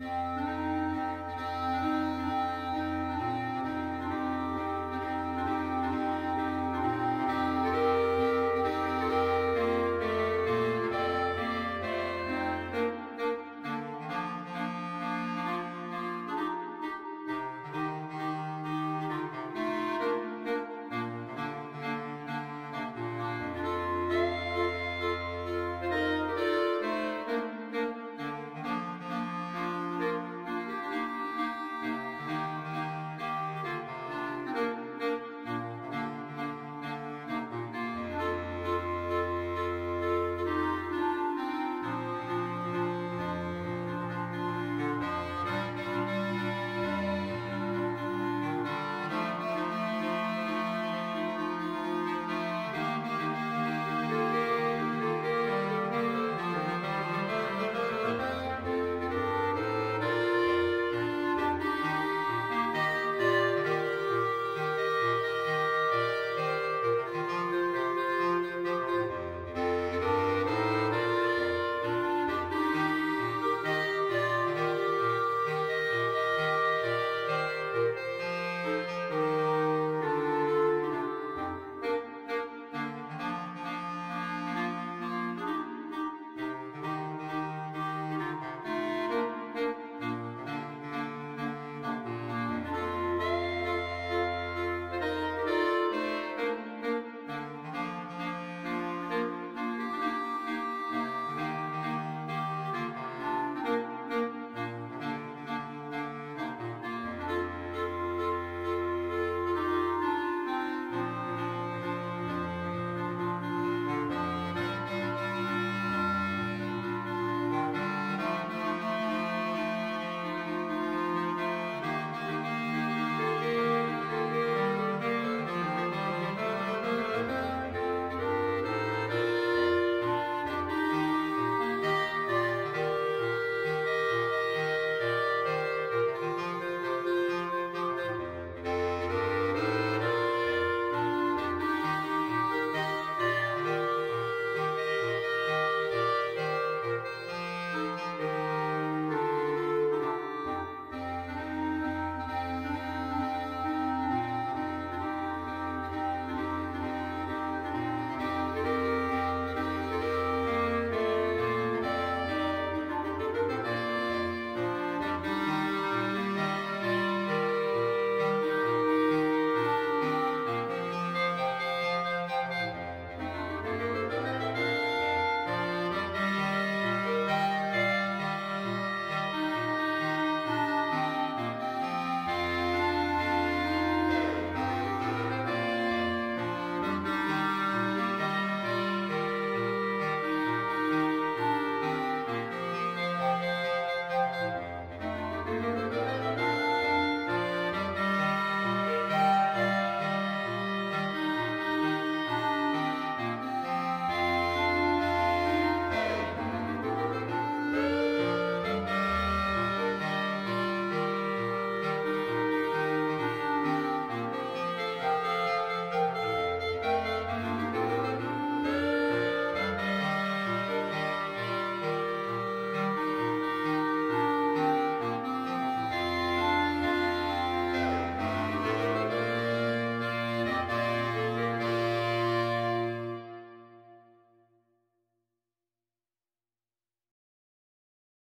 Música